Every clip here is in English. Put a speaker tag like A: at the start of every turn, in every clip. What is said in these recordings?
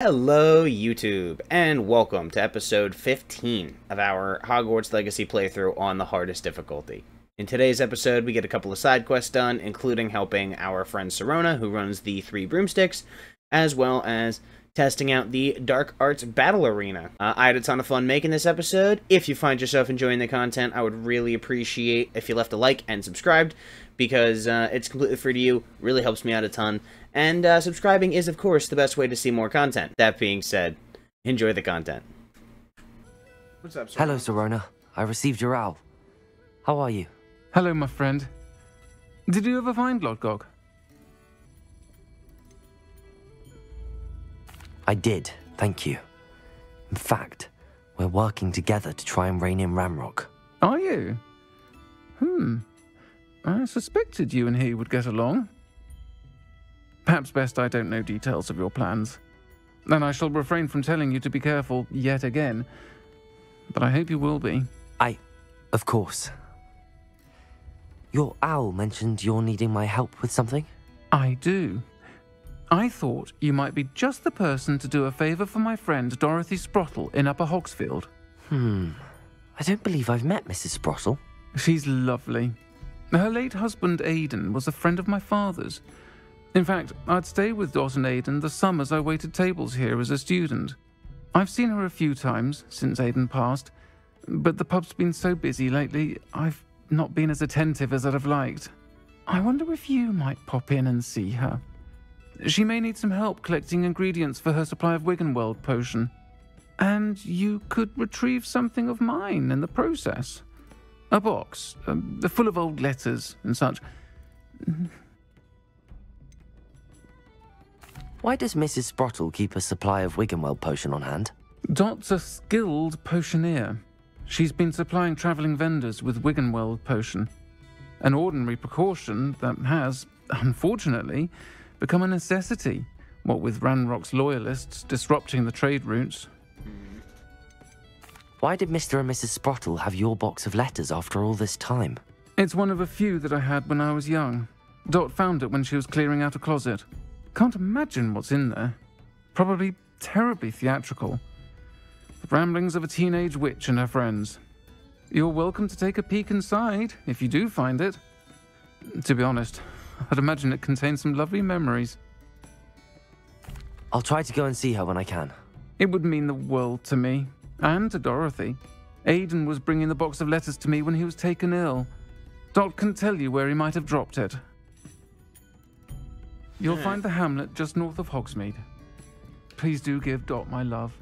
A: Hello, YouTube, and welcome to episode 15 of our Hogwarts Legacy playthrough on the hardest difficulty. In today's episode, we get a couple of side quests done, including helping our friend Sirona, who runs the Three Broomsticks, as well as testing out the Dark Arts Battle Arena. Uh, I had a ton of fun making this episode. If you find yourself enjoying the content, I would really appreciate if you left a like and subscribed, because uh, it's completely free to you, really helps me out a ton, and uh, subscribing is, of course, the best way to see more content. That being said, enjoy the content.
B: What's up, sir?
C: Hello, Sirona. I received your owl. How are you?
B: Hello, my friend. Did you ever find Lodgok?
C: I did, thank you. In fact, we're working together to try and rein in Ranrock.
B: Are you? Hmm. I suspected you and he would get along. Perhaps best I don't know details of your plans. Then I shall refrain from telling you to be careful yet again. But I hope you will be.
C: I, of course. Your owl mentioned you're needing my help with something?
B: I do. I thought you might be just the person to do a favour for my friend Dorothy Sprottle in Upper Hogsfield.
C: Hmm. I don't believe I've met Mrs. Sprottle.
B: She's lovely. Her late husband Aidan was a friend of my father's. In fact, I'd stay with Dot and Aidan the summers I waited tables here as a student. I've seen her a few times since Aidan passed, but the pub's been so busy lately, I've not been as attentive as I'd have liked. I wonder if you might pop in and see her. She may need some help collecting ingredients for her supply of Wiggenweld potion. And you could retrieve something of mine in the process. A box, um, full of old letters and such.
C: Why does Mrs. Sprottle keep a supply of Wiggenweld potion on hand?
B: Dot's a skilled potioneer. She's been supplying travelling vendors with Wiggenweld potion. An ordinary precaution that has, unfortunately, become a necessity, what with Ranrock's loyalists disrupting the trade routes.
C: Why did Mr. and Mrs. Sprottle have your box of letters after all this time?
B: It's one of a few that I had when I was young. Dot found it when she was clearing out a closet. Can't imagine what's in there. Probably terribly theatrical. The ramblings of a teenage witch and her friends. You're welcome to take a peek inside, if you do find it. To be honest, I'd imagine it contains some lovely memories.
C: I'll try to go and see her when I can.
B: It would mean the world to me, and to Dorothy. Aidan was bringing the box of letters to me when he was taken ill. Dot can tell you where he might have dropped it. You'll find the hamlet just north of Hogsmeade. Please do give Dot my love.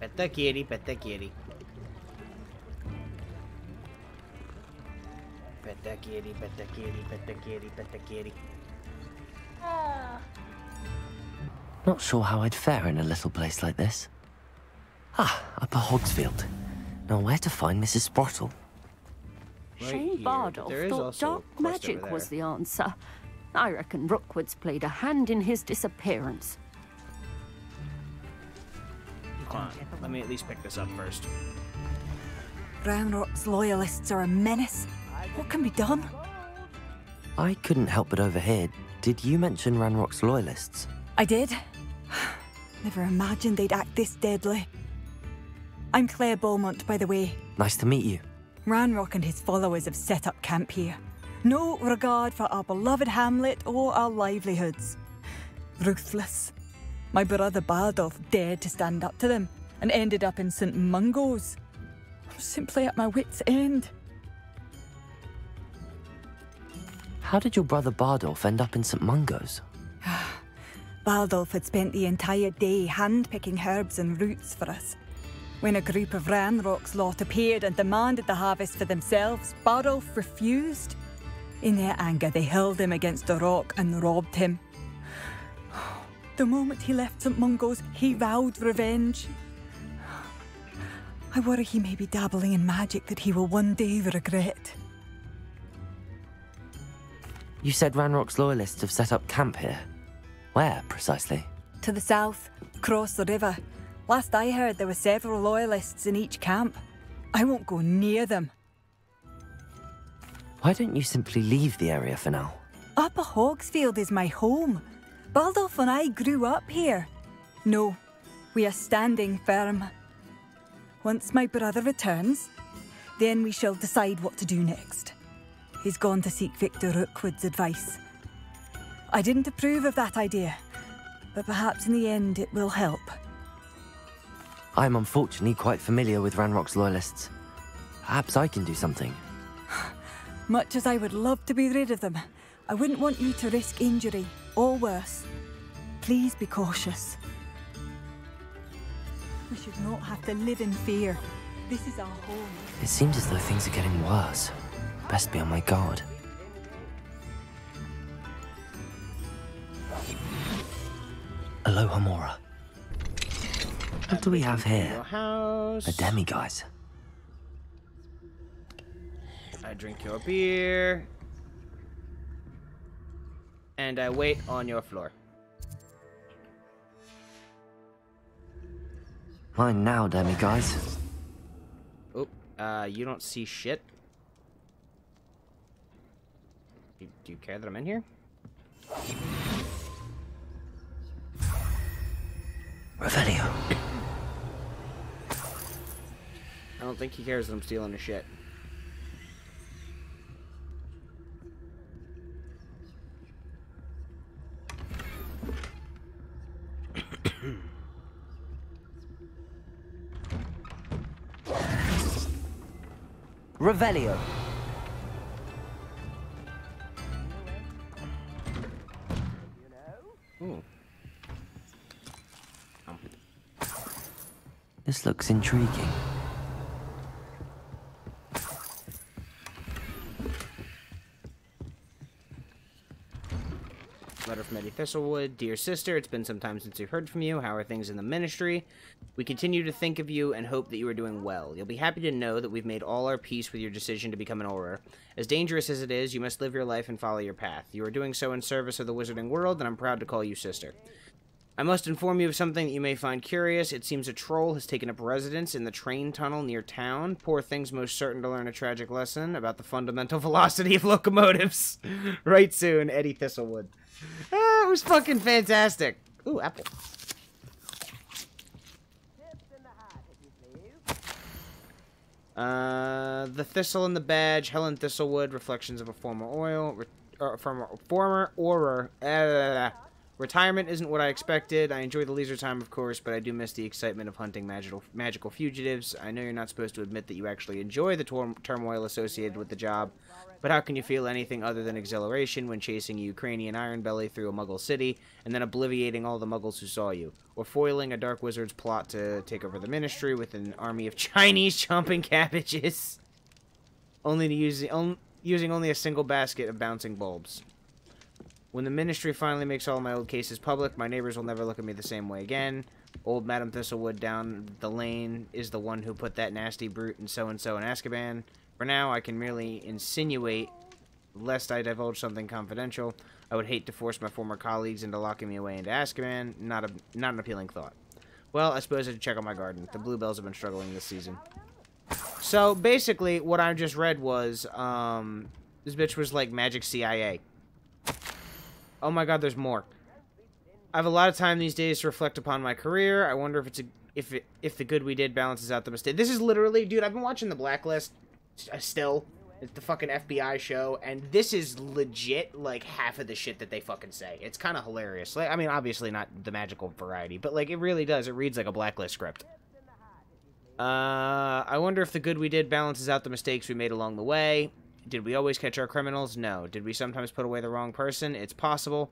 A: Pet the kitty, pet the kitty. Pet the kitty, pet the kitty, pet the kitty, pet the kitty.
C: Not sure how I'd fare in a little place like this. Ah, up Upper Hogsfield. Now where to find Mrs. Sprottle?
A: Right
D: Shane Bardolph thought dark magic was the answer. I reckon Rookwood's played a hand in his disappearance.
A: Hold on, let me at least pick this up first.
E: Ranrock's loyalists are a menace. What can be done?
C: I couldn't help but overhear. Did you mention Ranrock's loyalists?
E: I did. Never imagined they'd act this deadly. I'm Claire Beaumont, by the way.
C: Nice to meet you.
E: Ranrock and his followers have set up camp here. No regard for our beloved hamlet or our livelihoods. Ruthless. My brother Bardolph dared to stand up to them and ended up in St. Mungo's. I'm simply at my wits' end.
C: How did your brother Bardolph end up in St. Mungo's?
E: Bardolph had spent the entire day hand-picking herbs and roots for us. When a group of Ranrock's lot appeared and demanded the harvest for themselves, Bardolph refused. In their anger, they hurled him against a rock and robbed him. The moment he left St. Mungo's, he vowed revenge. I worry he may be dabbling in magic that he will one day regret.
C: You said Ranrock's loyalists have set up camp here. Where, precisely?
E: To the south, across the river. Last I heard, there were several loyalists in each camp. I won't go near them.
C: Why don't you simply leave the area for now?
E: Upper Hogsfield is my home. Bardolph and I grew up here. No, we are standing firm. Once my brother returns, then we shall decide what to do next. He's gone to seek Victor Rookwood's advice. I didn't approve of that idea, but perhaps in the end it will help.
C: I am unfortunately quite familiar with Ranrock's loyalists. Perhaps I can do something.
E: Much as I would love to be rid of them, I wouldn't want you to risk injury, or worse. Please be cautious. We should not have to live in fear. This is our home.
C: It seems as though things are getting worse. Best be on my guard. Alohomora. What do we have here?
A: house.
C: A demiguise.
A: I drink your beer. And I wait on your floor.
C: Mine now, demiguise.
A: Oop, uh, you don't see shit. You, do you care that I'm in here?
C: Revelio.
A: I don't think he cares that I'm stealing his shit. Hmm.
C: Revelio.
A: Ooh.
C: This looks intriguing.
A: Eddie Thistlewood. Dear sister, it's been some time since we've heard from you. How are things in the ministry? We continue to think of you and hope that you are doing well. You'll be happy to know that we've made all our peace with your decision to become an Auror. As dangerous as it is, you must live your life and follow your path. You are doing so in service of the wizarding world, and I'm proud to call you sister. I must inform you of something that you may find curious. It seems a troll has taken up residence in the train tunnel near town. Poor thing's most certain to learn a tragic lesson about the fundamental velocity of locomotives. right soon, Eddie Thistlewood. Ah, it was fucking fantastic. Ooh, apple. Uh, the thistle and the badge, Helen Thistlewood, reflections of a former oil, from a former Auror. Uh, retirement isn't what I expected. I enjoy the leisure time, of course, but I do miss the excitement of hunting magical magical fugitives. I know you're not supposed to admit that you actually enjoy the tor- turmoil associated with the job, but how can you feel anything other than exhilaration when chasing a Ukrainian Ironbelly through a Muggle city and then obliviating all the Muggles who saw you, or foiling a dark wizard's plot to take over the Ministry with an army of Chinese chomping cabbages, only to use on, using only a single basket of bouncing bulbs? When the Ministry finally makes all my old cases public, my neighbors will never look at me the same way again. Old Madam Thistlewood down the lane is the one who put that nasty brute and so and so in Azkaban. For now, I can merely insinuate, lest I divulge something confidential. I would hate to force my former colleagues into locking me away into Azkaban. Not a not an appealing thought. Well, I suppose I should check on my garden. The bluebells have been struggling this season. So basically, what I just read was, um, this bitch was like Magic CIA. Oh my God, there's more. I have a lot of time these days to reflect upon my career. I wonder if it's a if it if the good we did balances out the mistake. This is literally, dude. I've been watching the Blacklist uh, still. It's the fucking FBI show, and this is legit like half of the shit that they fucking say. It's kind of hilarious. Like, I mean, obviously not the magical variety, but like it really does. It reads like a Blacklist script. Uh, I wonder if the good we did balances out the mistakes we made along the way. Did we always catch our criminals? No. Did we sometimes put away the wrong person? It's possible.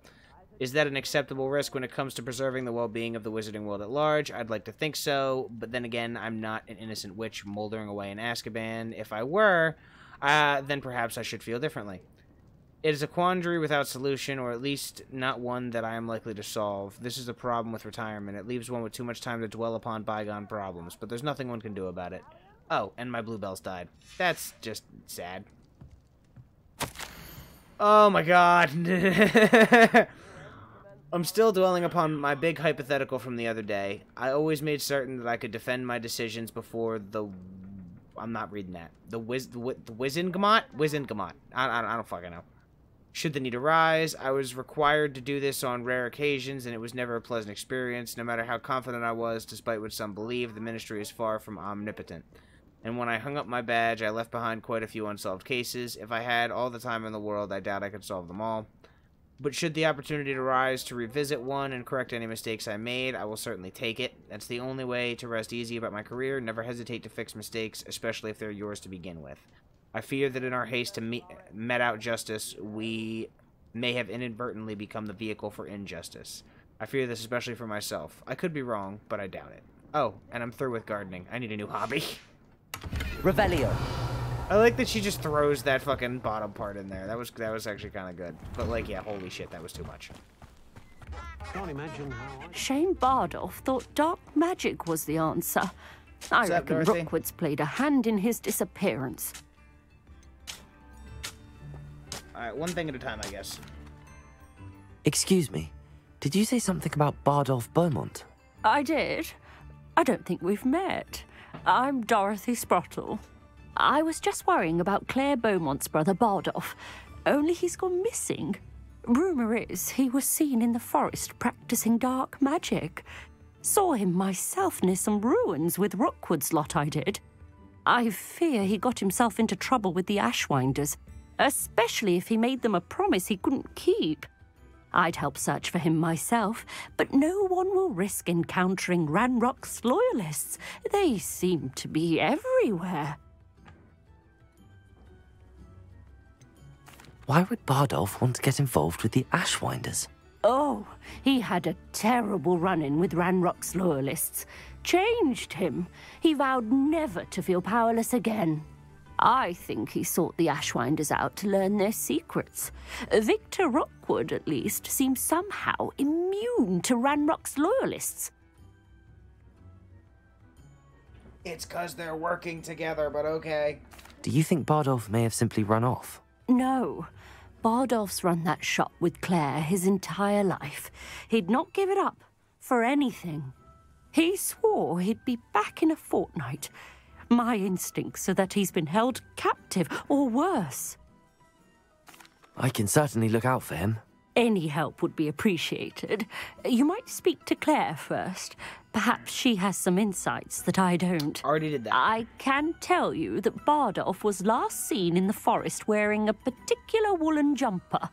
A: Is that an acceptable risk when it comes to preserving the well-being of the wizarding world at large? I'd like to think so, but then again, I'm not an innocent witch moldering away in Azkaban. If I were, uh, then perhaps I should feel differently. It is a quandary without solution, or at least not one that I am likely to solve. This is the problem with retirement. It leaves one with too much time to dwell upon bygone problems, but there's nothing one can do about it. Oh, and my bluebells died. That's just sad. Oh my god. I'm still dwelling upon my big hypothetical from the other day. I always made certain that I could defend my decisions before the. I'm not reading that. The Wiz. The, the Wizengamot? Wizengamot. I, I, I don't fucking know. Should the need arise, I was required to do this on rare occasions, and it was never a pleasant experience, no matter how confident I was, despite what some believe, the ministry is far from omnipotent. And when I hung up my badge, I left behind quite a few unsolved cases. If I had all the time in the world, I doubt I could solve them all. But should the opportunity arise to revisit one and correct any mistakes I made, I will certainly take it. That's the only way to rest easy about my career. Never hesitate to fix mistakes, especially if they're yours to begin with. I fear that in our haste to me- met out justice, we may have inadvertently become the vehicle for injustice. I fear this especially for myself. I could be wrong, but I doubt it. Oh, and I'm through with gardening. I need a new hobby.
C: Revelio.
A: I like that she just throws that fucking bottom part in there. That was that was actually kind of good. But like, yeah, holy shit, that was too much.
F: Can't imagine how I...
D: Shane Bardolph thought dark magic was the answer. I
A: What's up,
D: reckon
A: Dorothy?
D: Rookwood's played a hand in his disappearance.
A: All right, one thing at a time, I guess.
C: Excuse me. Did you say something about Bardolph Beaumont?
D: I did. I don't think we've met. I'm Dorothy Sprottle. I was just worrying about Claire Beaumont's brother Bardolph, only he's gone missing. Rumour is he was seen in the forest practicing dark magic. Saw him myself near some ruins with Rookwood's lot I did. I fear he got himself into trouble with the Ashwinders, especially if he made them a promise he couldn't keep. I'd help search for him myself, but no one will risk encountering Ranrock's loyalists. They seem to be everywhere.
C: Why would Bardolph want to get involved with the Ashwinders?
D: Oh, he had a terrible run in with Ranrock's loyalists. Changed him. He vowed never to feel powerless again. I think he sought the Ashwinders out to learn their secrets. Victor Rookwood, at least, seems somehow immune to Ranrock's loyalists.
A: It's cause they're working together, but okay.
C: Do you think Bardolph may have simply run off?
D: No. Bardolph's run that shop with Claire his entire life. He'd not give it up for anything. He swore he'd be back in a fortnight. My instincts are that he's been held captive, or worse.
C: I can certainly look out for him.
D: Any help would be appreciated. You might speak to Claire first. Perhaps she has some insights that I don't.
A: Already did that.
D: I can tell you that Bardolph was last seen in the forest wearing a particular woolen jumper,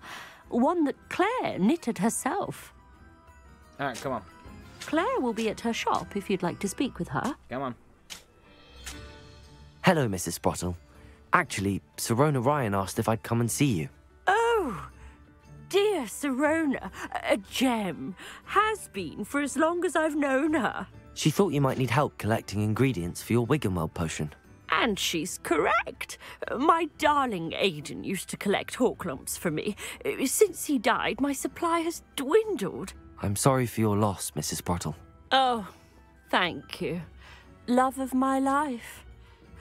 D: one that Claire knitted herself.
A: All right, come on,
D: Claire will be at her shop if you'd like to speak with her.
A: come on.
C: Hello, Mrs. Sprottle. Actually, Sirona Ryan asked if I'd come and see you.
D: Oh, dear Sirona, a gem, has been for as long as I've known her.
C: She thought you might need help collecting ingredients for your Wiggenweld potion.
D: And she's correct. My darling Aidan used to collect Horklumps for me. Since he died, my supply has dwindled.
C: I'm sorry for your loss, Mrs. Sprottle.
D: Oh, thank you. Love of my life.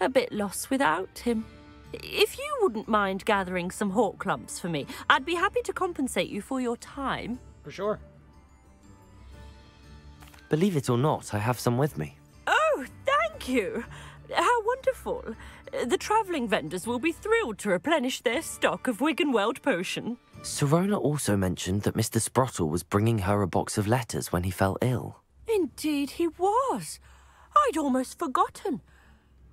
D: A bit lost without him. If you wouldn't mind gathering some Horklumps for me, I'd be happy to compensate you for your time.
A: For sure.
C: Believe it or not, I have some with me.
D: Oh, thank you. How wonderful. The travelling vendors will be thrilled to replenish their stock of Wiggenweld potion.
C: Sirona also mentioned that Mr. Sprottle was bringing her a box of letters when he fell ill.
D: Indeed, he was. I'd almost forgotten.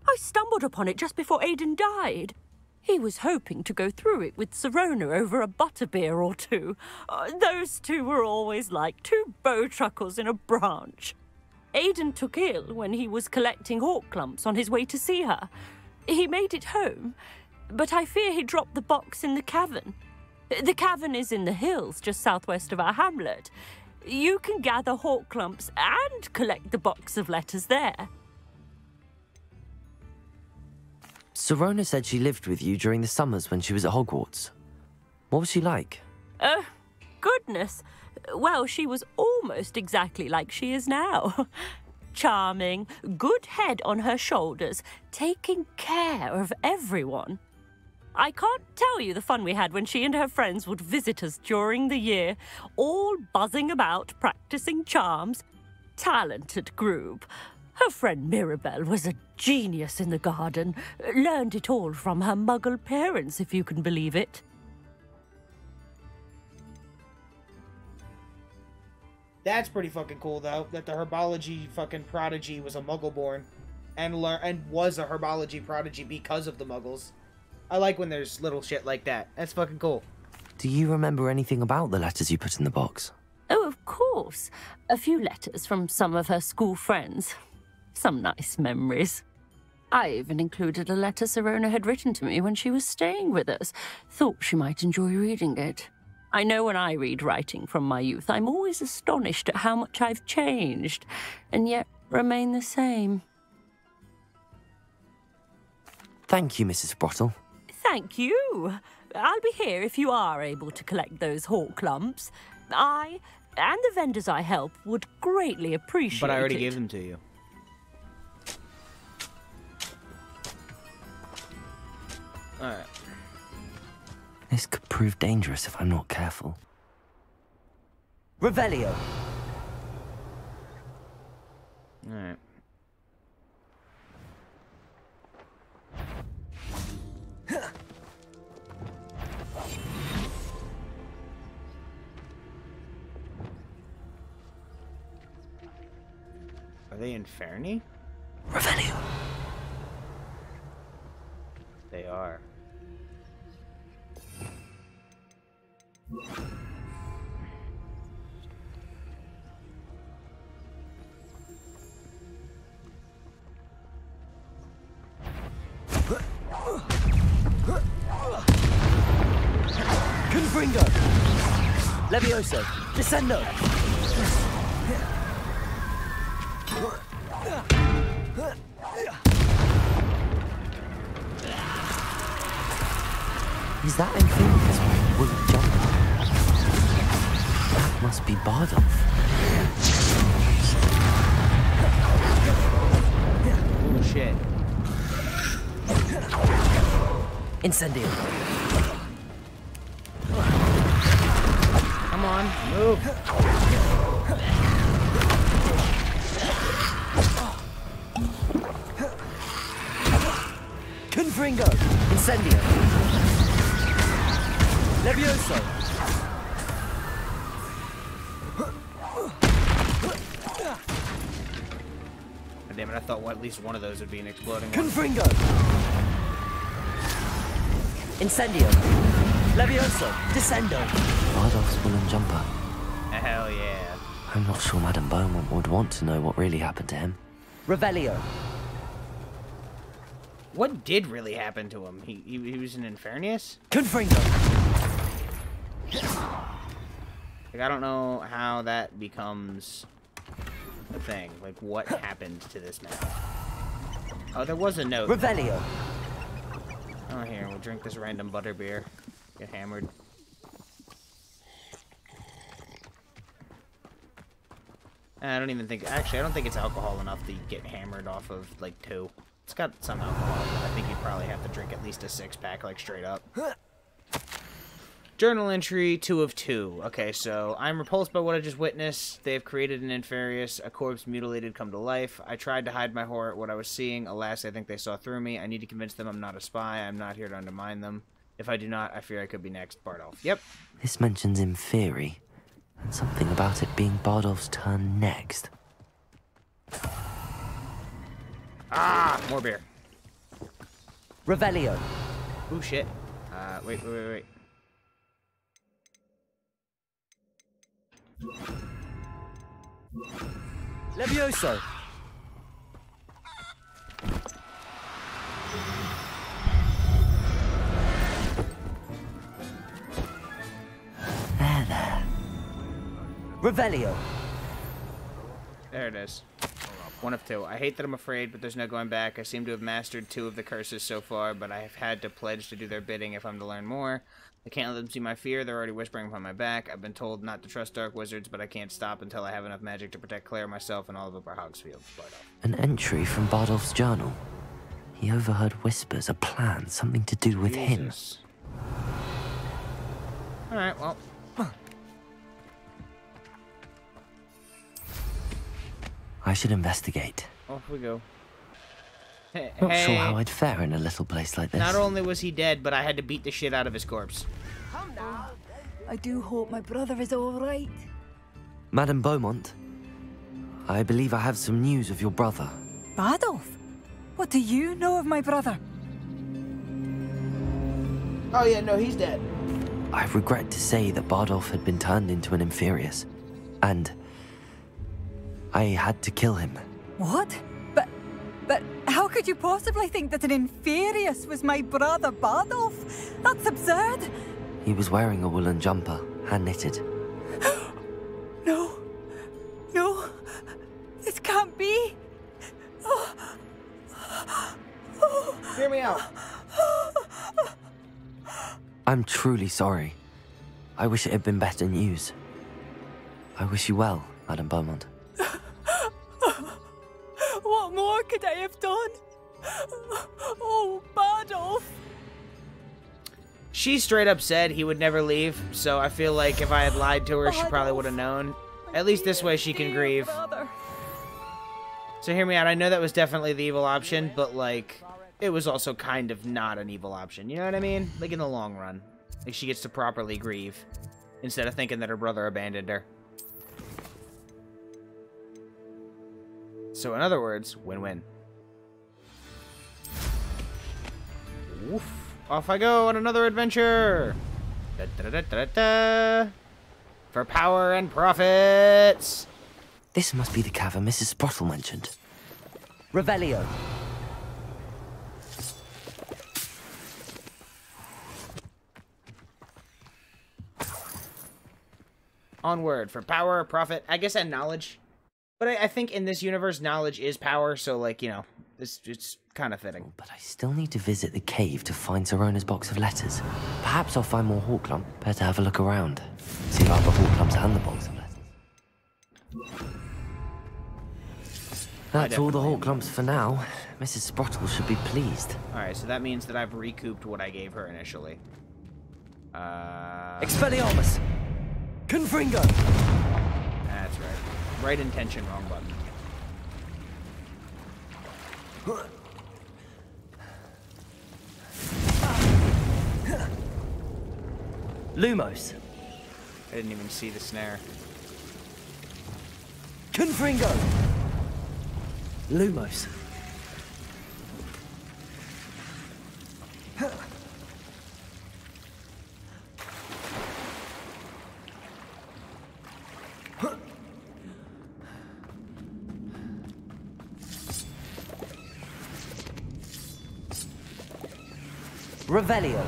D: I stumbled upon it just before Aidan died. He was hoping to go through it with Sirona over a butterbeer or two. Uh, those two were always like two Bowtruckles in a branch. Aidan took ill when he was collecting Horklumps on his way to see her. He made it home, but I fear he dropped the box in the cavern. The cavern is in the hills just southwest of our hamlet. You can gather Horklumps and collect the box of letters there.
C: Sirona said she lived with you during the summers when she was at Hogwarts. What was she like?
D: Oh, goodness. Well, she was almost exactly like she is now. Charming, good head on her shoulders, taking care of everyone. I can't tell you the fun we had when she and her friends would visit us during the year, all buzzing about, practicing charms. Talented group. Her friend Mirabel was a genius in the garden. Learned it all from her muggle parents, if you can believe it.
A: That's pretty fucking cool, though, that the herbology fucking prodigy was a muggle born and and was a herbology prodigy because of the muggles. I like when there's little shit like that. That's fucking cool.
C: Do you remember anything about the letters you put in the box?
D: Oh, of course. A few letters from some of her school friends. Some nice memories. I even included a letter Sirona had written to me when she was staying with us. Thought she might enjoy reading it. I know when I read writing from my youth, I'm always astonished at how much I've changed, and yet remain the same.
C: Thank you, Mrs. Sprottle.
D: Thank you. I'll be here if you are able to collect those Horklumps. I and the vendors I help would greatly appreciate it.
A: But I already
D: it.
A: gave them to you. Alright.
C: This could prove dangerous if I'm not careful. Revelio.
A: Alright. Are they in Fernie?
C: Revelio.
A: They are.
C: Confringo. Levioso. Descendo. Is that jumper? That must be Bardolph.
A: Oh shit.
C: Incendio.
A: Come on, move.
C: Confringo. Incendio. Levioso.
A: Thought well, at least one of those would be an exploding one.
C: Confringo. Incendio. Levioso. Descendo. Bardolph's woolen jumper.
A: Hell yeah.
C: I'm not sure Madame Beaumont would want to know what really happened to him. Revelio.
A: What did really happen to him? He he, he was an Infernius?
C: Confringo.
A: Like I don't know how that becomes a thing. Like what happened to this man? Oh, there was a note.
C: Revelio.
A: Oh, here, we'll drink this random butter beer. Get hammered. I don't even think. Actually, I don't think it's alcohol enough to get hammered off of like two. It's got some alcohol, but I think you probably have to drink at least a six pack, like straight up. Journal entry two of two. Okay, so I'm repulsed by what I just witnessed. They have created an Inferius, a corpse mutilated come to life. I tried to hide my horror at what I was seeing. Alas, I think they saw through me. I need to convince them I'm not a spy. I'm not here to undermine them. If I do not, I fear I could be next. Bardolph. Yep.
C: This mentions Inferi, and something about it being Bardolph's turn next.
A: Ah, more beer.
C: Revelio.
A: Oh shit. Uh, wait, wait, wait, wait.
C: Levioso. There, there. Revelio.
A: There it is. One of two. I hate that I'm afraid, but there's no going back. I seem to have mastered two of the curses so far, but I have had to pledge to do their bidding if I'm to learn more. I can't let them see my fear. They're already whispering behind my back. I've been told not to trust dark wizards, but I can't stop until I have enough magic to protect Claire, myself, and all of Upper Hogsfield. Bardolph.
C: An entry from Bardolph's journal. He overheard whispers, a plan, something to do with him.
A: Alright, well.
C: I should investigate.
A: Off we go. Hey,
C: Not sure how I'd fare in a little place like this.
A: Not only was he dead, but I had to beat the shit out of his corpse. Come now.
E: I do hope my brother is all right.
C: Madame Beaumont, I believe I have some news of your brother.
E: Bardolph? What do you know of my brother?
A: Oh yeah, no, he's dead.
C: I regret to say that Bardolph had been turned into an Inferius, and I had to kill him.
E: What? But, but how could you possibly think that an Inferius was my brother Bardolph? That's absurd.
C: He was wearing a woolen jumper, hand knitted.
E: No, no, this can't be.
A: Hear me out.
C: I'm truly sorry. I wish it had been better news. I wish you well, Madame Beaumont.
E: What could I have done? Oh, Bardolph.
A: She straight up said he would never leave, so I feel like if I had lied to her, she probably would have known. At least this way she can grieve.
E: brother.
A: So hear me out. I know that was definitely the evil option, but like, it was also kind of not an evil option. You know what I mean? Like in the long run, like she gets to properly grieve instead of thinking that her brother abandoned her. So in other words, win-win. Woof. Off I go on another adventure. Da, da, da. For power and profits.
C: This must be the cavern Mrs. Sprottle mentioned.
G: Revelio.
A: onward for power, profit, I guess, and knowledge. But I, I think in this universe, knowledge is power, so like you know, it's it's kind of fitting.
C: But I still need to visit the cave to find Sirona's box of letters. Perhaps I'll find more Horklump. Better have a look around. See about the Horklumps and the box of letters. That's all the Horklumps for now. Mrs. Sprottle should be pleased.
A: All right, so that means that I've recouped what I gave her initially. Uh,
G: Expelliarmus. Confringo.
A: that's right. Right intention, wrong button.
G: Lumos.
A: I didn't even see the snare.
G: Confringo. Lumos. Revelio.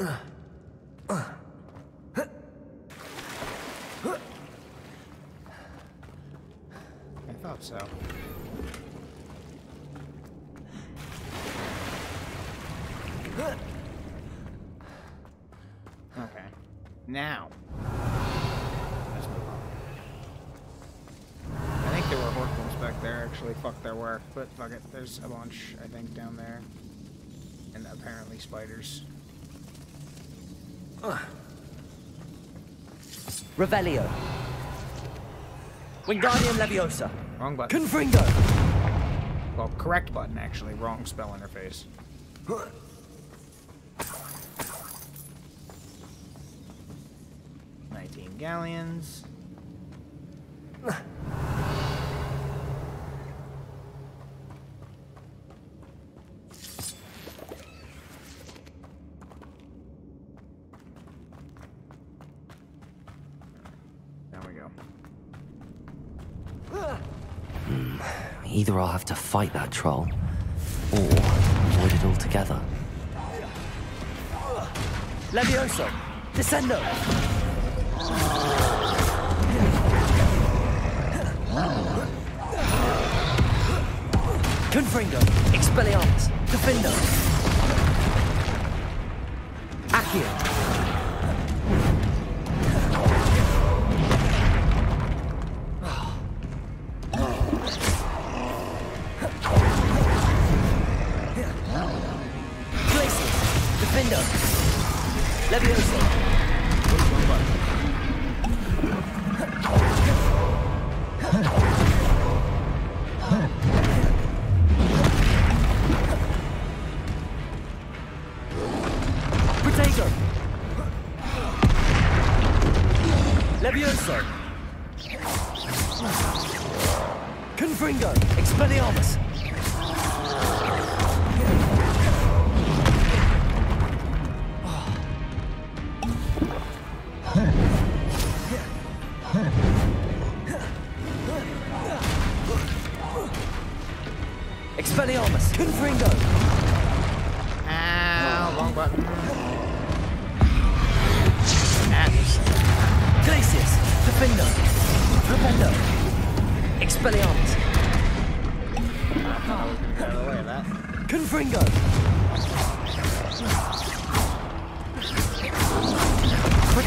A: I thought so. Okay. Now. Let's move on. I think there were Horklumps back there, actually. Fuck their work, but fuck it. There's a bunch, I think, down there. And apparently spiders.
G: Revelio. Wingardium Leviosa.
A: Wrong button.
G: Confringo.
A: Well, correct button, actually. Wrong spell interface. Nineteen galleons. There we go.
C: Either I'll have to fight that troll, or avoid it altogether.
G: Levioso. Descendo. Confringo. Expelliarmus. Diffindo. Accio.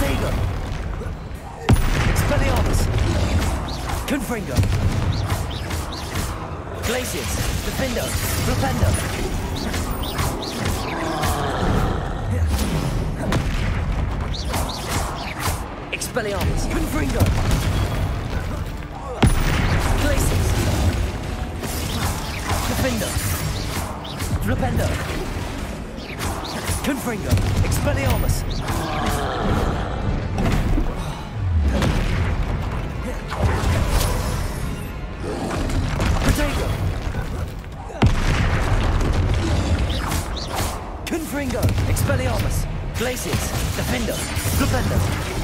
G: Protego! Expelliarmus! Confringo! Glacius! Diffindo! Rependo! Expelliarmus! Confringo! Glacius! Diffindo! Rependo! Confringo! Expelliarmus! Confringo! Expelliarmus! Glacius! Diffindo! Rependo!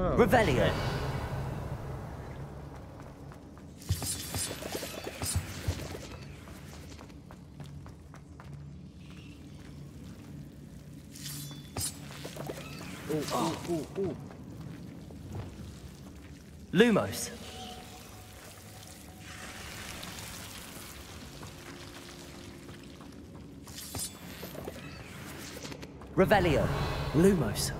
A: Oh,
G: Revelio!
A: Ooh, ooh, ooh.
G: Lumos! Revelio! Lumos!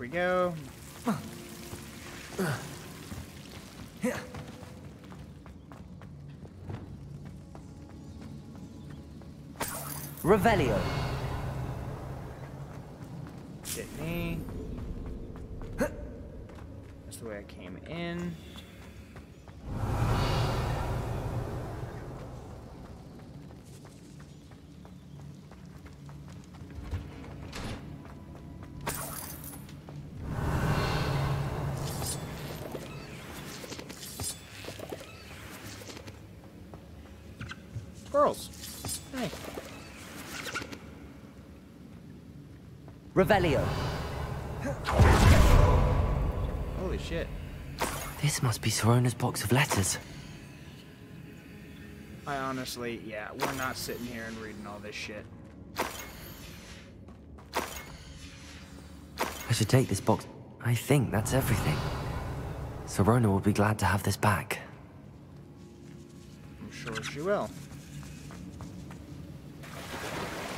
A: We go.
G: Revelio!
A: Kidney. That's the way I came in. Squirrels. Hey.
G: Revelio!
A: Holy shit.
C: This must be Sirona's box of letters.
A: I honestly, yeah, we're not sitting here and reading all this shit.
C: I should take this box. I think that's everything. Sorona will be glad to have this back.
A: I'm sure she will. Come on, let me out.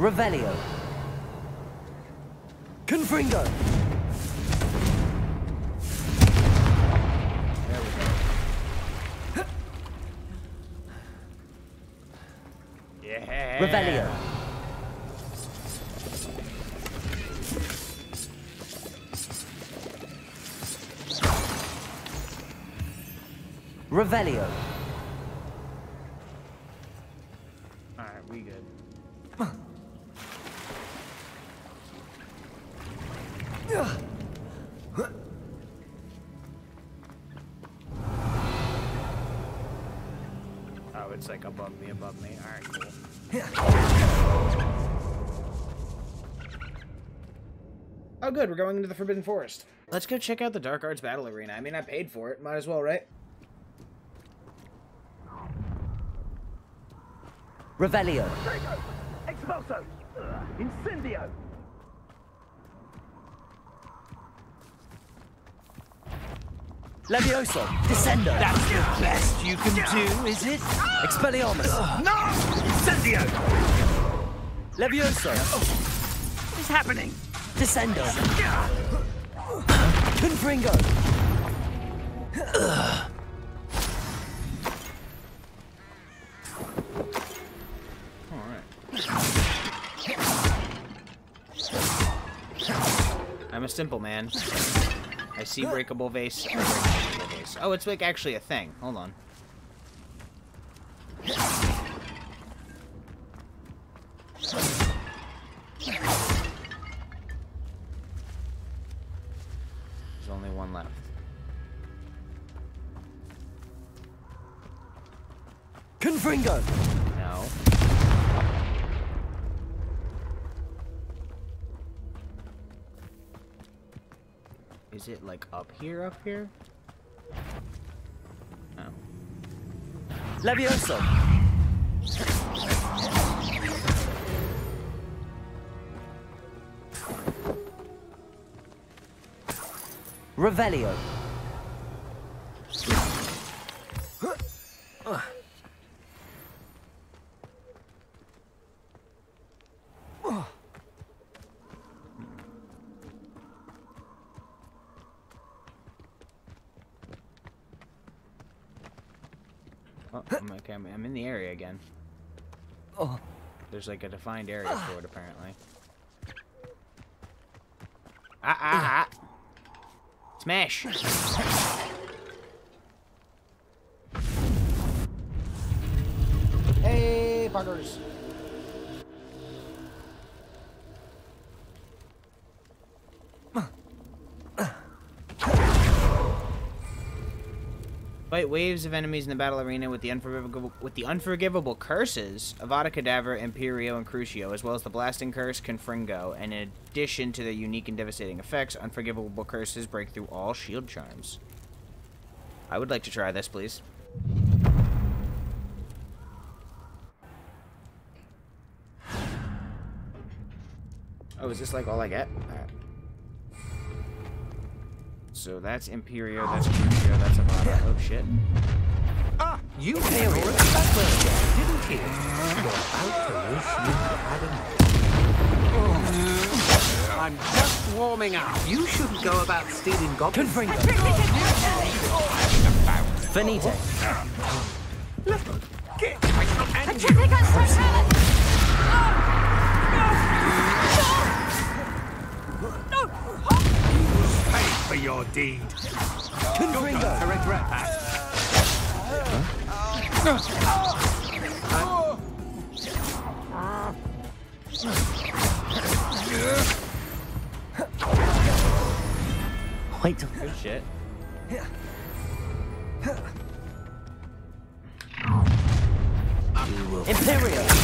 G: Revelio! Confringo!
A: There we go. Yeah.
G: Revelio! Revelio!
A: Alright, we good. Oh, it's like above me, above me. Alright, cool. Oh, good. We're going into the Forbidden Forest. Let's go check out the Dark Arts Battle Arena. I mean, I paid for it. Might as well, right?
G: Revelio.
F: Expulso! Incendio!
G: Levioso. Descendo.
F: That's the best you can do, is it?
G: Expelliarmus.
F: No! Incendio!
G: Levioso.
F: What is happening?
G: Descendo. Confringo.
A: Simple man. I see breakable vase. I breakable vase. Oh, it's like actually a thing. Hold on. There's only one left.
G: Confringo.
A: No. Is it like up here, up here?
G: Levioso. Revelio.
A: Oh, I'm, okay, I'm, I'm in the area again.
G: Oh.
A: There's like a defined area for it, apparently. Ah, ah, ah. Smash! Fight waves of enemies in the battle arena with the unforgivable with the unforgivable curses Avada Kedavra, Imperio, and Crucio, as well as the blasting curse Confringo, and in addition to their unique and devastating effects, unforgivable curses break through all shield charms. I would like to try this, please. Oh, is this like all I get? Alright. So that's Imperio, that's Crucio, that's Avada. Oh shit.
F: Ah, you came already back well, didn't you? You're about to wish you had a... I'm just warming up. You shouldn't go about stealing goblins.
G: Confringo. Finite.
F: Pay for your deed.
G: Confringo.
F: I regret that.
G: Wait till
A: Good shit.
G: Imperio.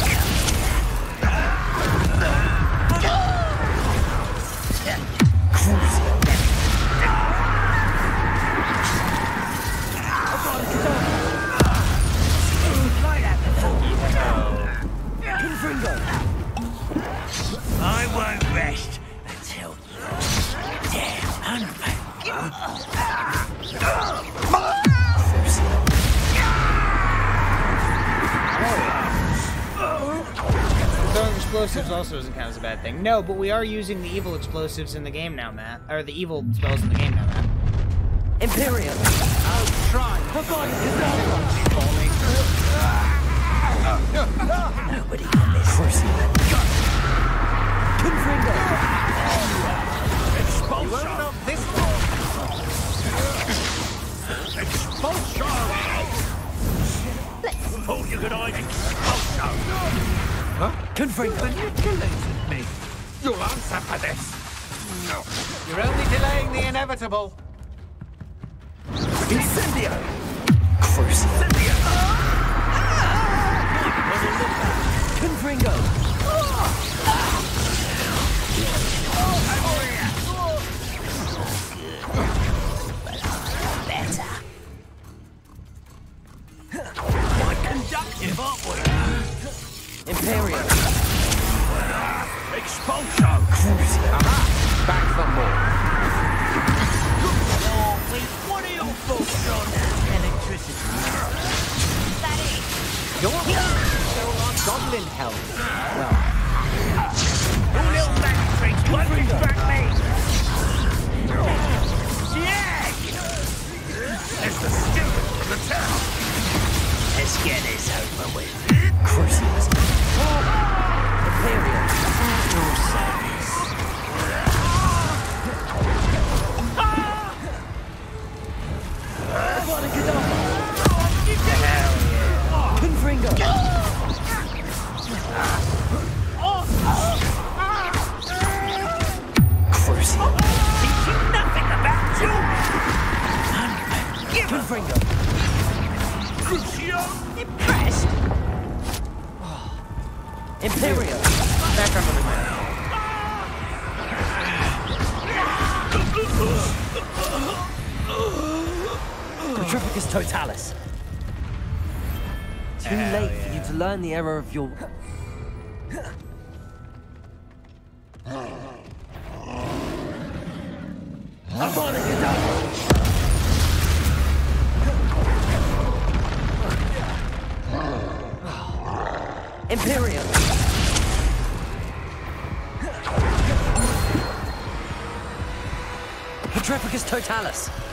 A: Also doesn't count as a bad thing. No, but we are using the evil explosives in the game now, Matt. Or the evil spells in the game now, Matt.
G: Imperio.
F: I'll try.
G: Nobody can miss. Confringo.
F: You won't knock this one. Expulsion! Oh, you could I expulsion!
G: Confringo.
F: Manipulated me. You'll answer for this. No. You're only delaying the inevitable.
G: Incendio.
H: Imperio. Back up a minute.
G: Petrificus Totalis. Too late for you to learn the error of your. Petrificus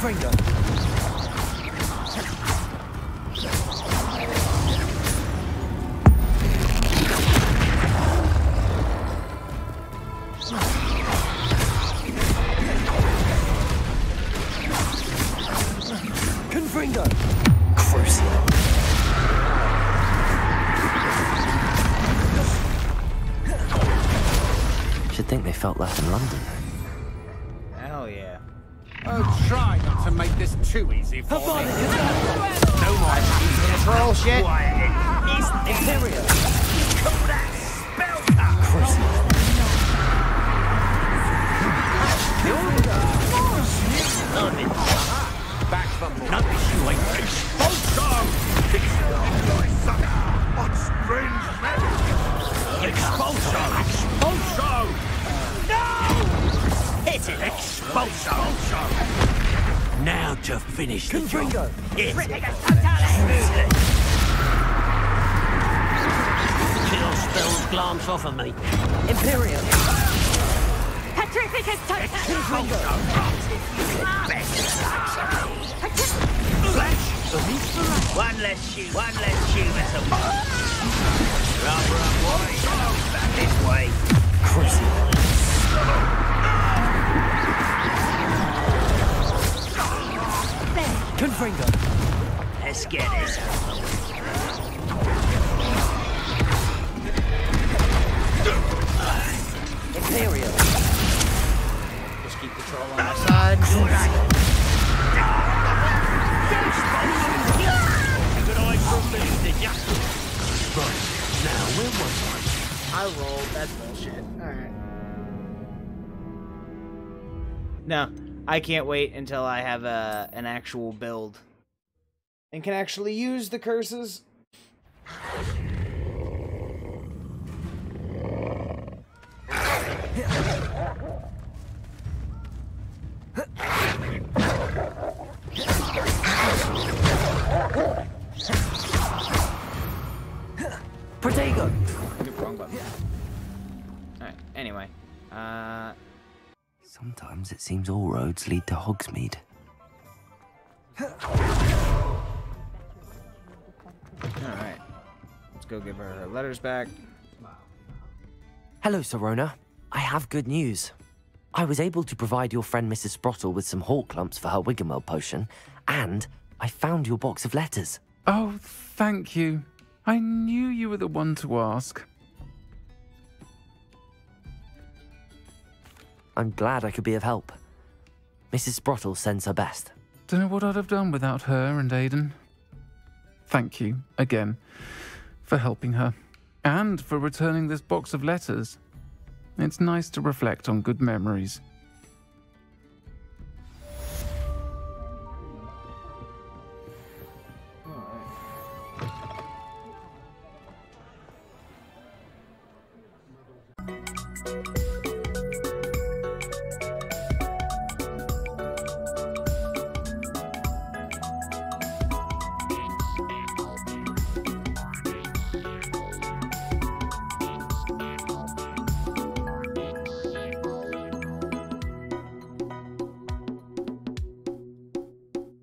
G: Confringo. Petrificus Totalis!
I: One less shoe, one less shoe, a Rubber up, boys. Back this way.
G: Crucio. Confringo.
I: Let's get this
A: Imperio. Troll on my side.
I: Now where was I?
A: I rolled. That's bullshit. Alright. No, I can't wait until I have a an actual build. And can actually use the curses.
G: Protego.
A: Wrong button. Alright, anyway. Uh
G: Sometimes it seems all roads lead to Hogsmeade.
A: alright. Let's go give her her letters back.
C: Hello, Sirona. I have good news. I was able to provide your friend Mrs. Sprottle with some Horklumps for her Wiggenweld potion, and I found your box of letters.
B: Oh, thank you. I knew you were the one to ask.
C: I'm glad I could be of help. Mrs. Sprottle sends her best.
B: Don't know what I'd have done without her and Aidan. Thank you, again, for helping her, and for returning this box of letters. It's nice to reflect on good memories.